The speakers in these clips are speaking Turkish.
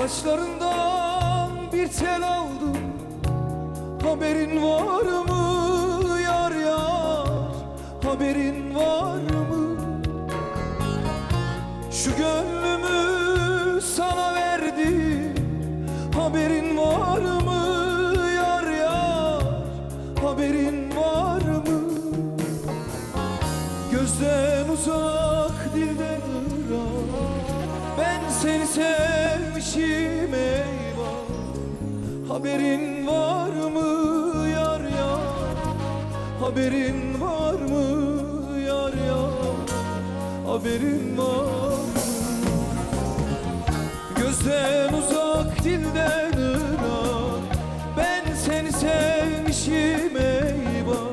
Saçlarından bir tel aldım. Haberin var mı yar yar? Haberin var mı? Şu gönlümü sana verdim. Haberin var mı yar yar? Haberin var mı? Gözden uzak dilden ırak Ben seni sevmişim eyvah. Haberin var mı yar yar? Haberin var mı yar yar? Haberin var mı? Gözden uzak dilden ırak. Ben seni sevmişim eyvah.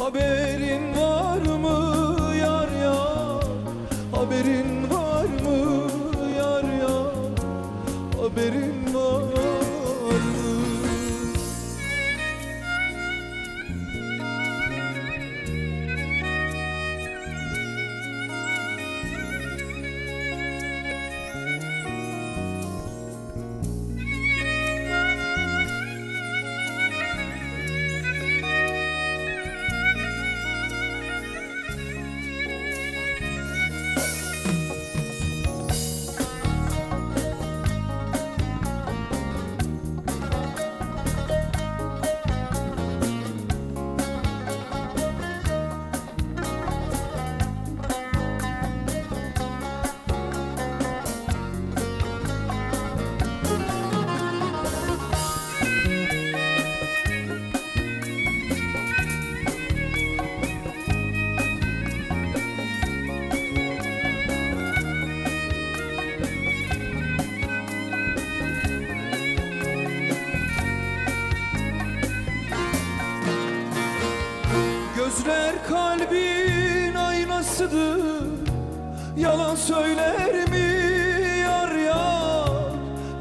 Haberin var mı yar yar? Haberin Gözler kalbin aynasıdır. Yalan söyler mi yar yar?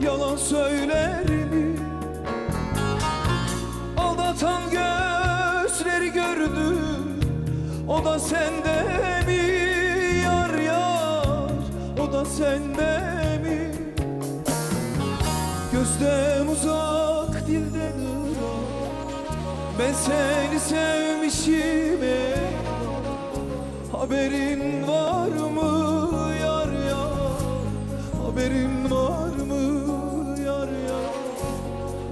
Yalan söyler mi? Aldatan gözleri gördü. O da sende mi yar yar? O da sende mi? Gözden uzak ben seni sevmişim eyvah Haberin var mı yar yar Haberin var mı yar yar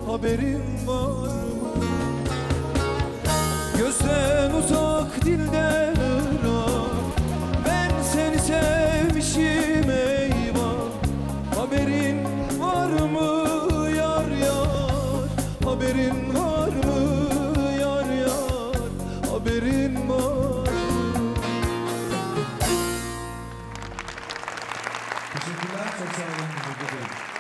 Haberin var mı? Gözden uzak dilden ırak Ben seni sevmişim eyvah. Haberin var mı yar yar Haberin var mı Teşekkürler. Çok.